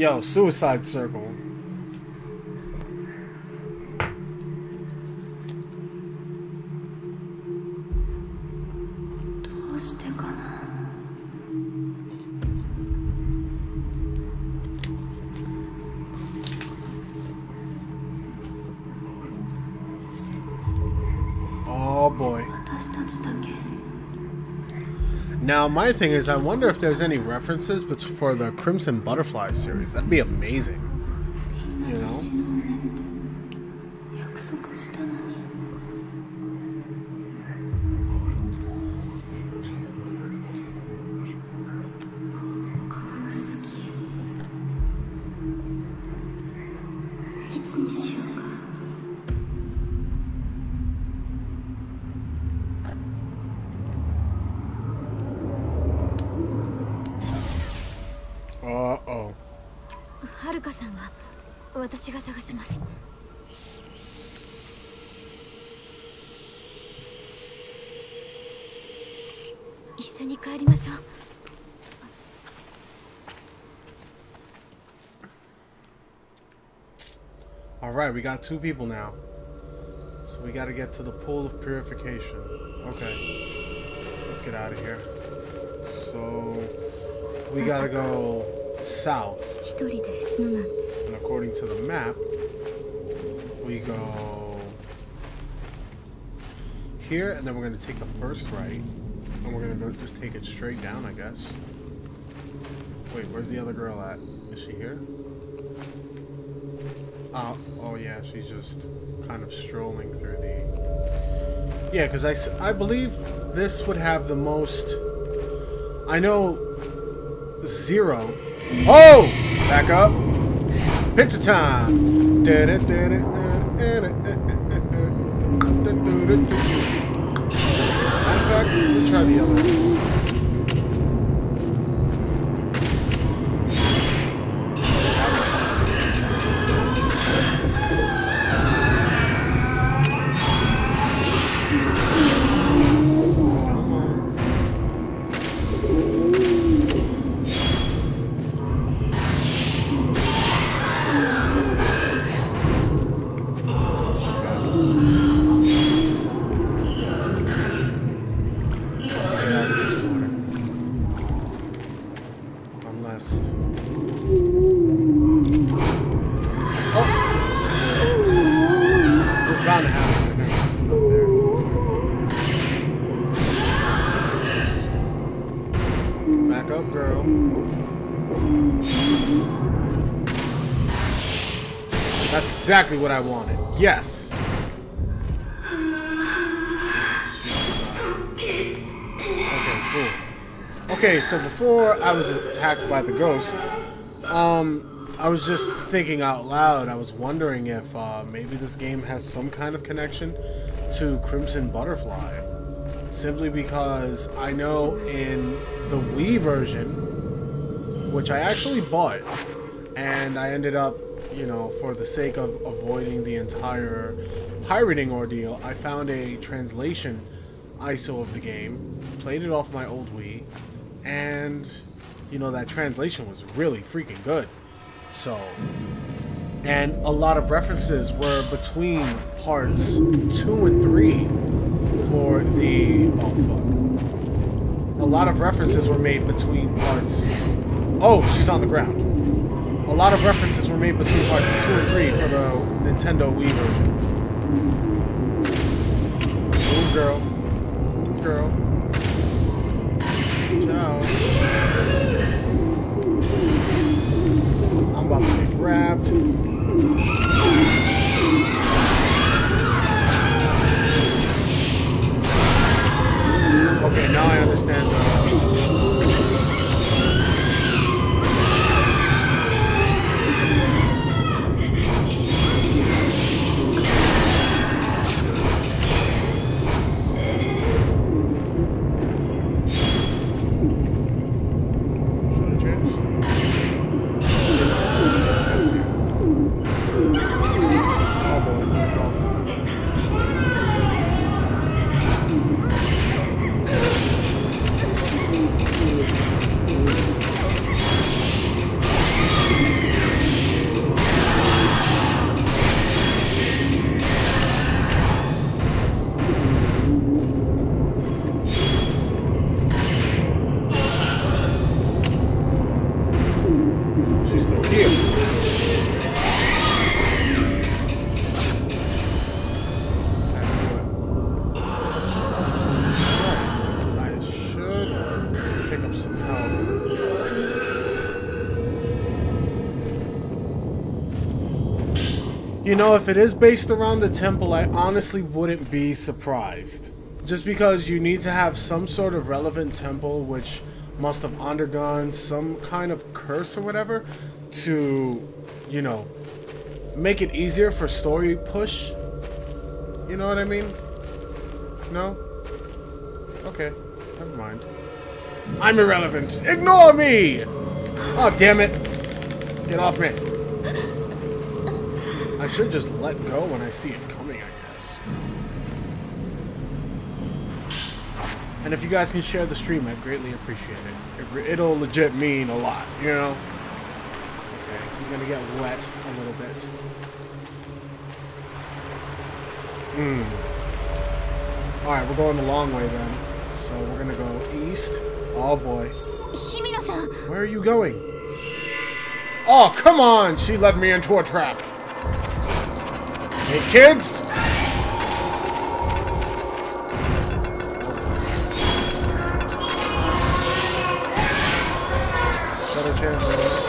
Yo, Suicide Circle. Oh boy. Now, my thing is, I wonder if there's any references for the Crimson Butterfly series. That'd be amazing. 私が探します一緒に帰りましょう Alright, we got two people now. So we gotta get to the pool of purification. Okay. Let's get out of here. So we gotta go south. According to the map, we go here, and then we're gonna take the first right, and we're gonna go just take it straight down, I guess. Wait, where's the other girl at? Is she here? Oh, oh yeah, she's just kind of strolling through the. Yeah, because I, I believe this would have the most. I know zero. Oh! Back up. Picture time. Matter of fact, try the other. Exactly what I wanted. Yes! Okay, cool. Okay, so before I was attacked by the ghosts, um, I was just thinking out loud. I was wondering if uh, maybe this game has some kind of connection to Crimson Butterfly. Simply because I know in the Wii version, which I actually bought, and I ended up, you know, for the sake of avoiding the entire pirating ordeal, I found a translation ISO of the game, played it off my old Wii, and you know that translation was really freaking good. So, and a lot of references were between parts two and three for the oh fuck. A lot of references were made between parts. Oh, she's on the ground. A lot of references were made between parts two and three for the Nintendo Wii version. Girl girl. Ciao. I'm about to get grabbed. You know, if it is based around the temple, I honestly wouldn't be surprised. Just because you need to have some sort of relevant temple which must have undergone some kind of curse or whatever to, you know, make it easier for story push. You know what I mean? No? Okay, never mind. I'm irrelevant. Ignore me! Oh, damn it. Get off me. I should just let go when I see it coming, I guess. And if you guys can share the stream, I'd greatly appreciate it. It'll legit mean a lot, you know? Okay, I'm gonna get wet a little bit. Hmm. Alright, we're going the long way then. So we're gonna go east. Oh boy. Where are you going? Oh, come on! She led me into a trap! Hey, kids! Better chance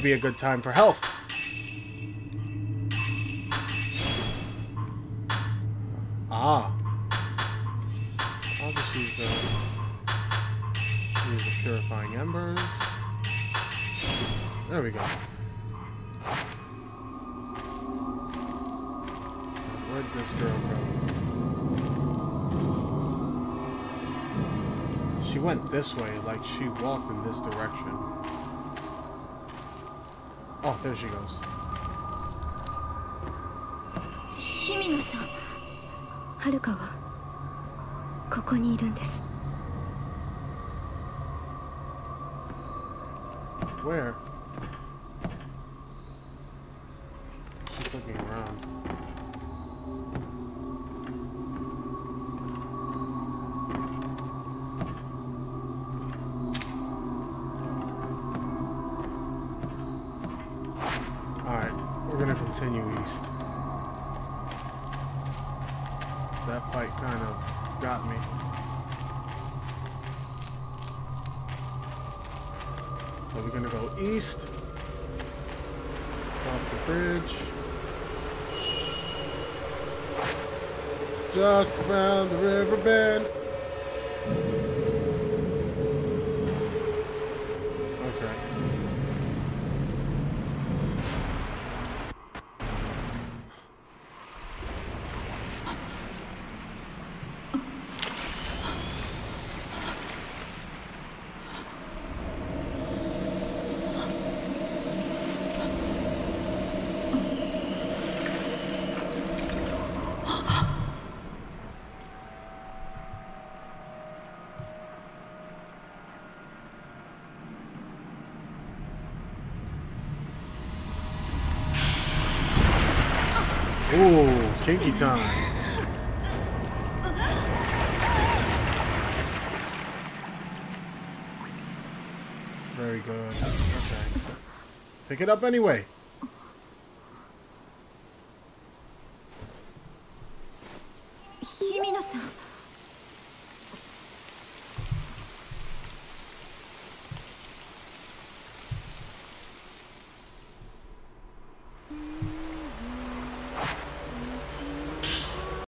would be a good time for health. Ah. I'll just use the use the purifying embers. There we go. Where'd this girl go? She went this way, like she walked in this direction. Oh, there she goes. Himino san. Haruka wa koko ni desu. Where? She's looking around. Continue east. So that fight kind of got me. So we're gonna go east, across the bridge, just around the river bend. Okay. Ooh, kinky time. Very good. Okay. Pick it up anyway. Himino-san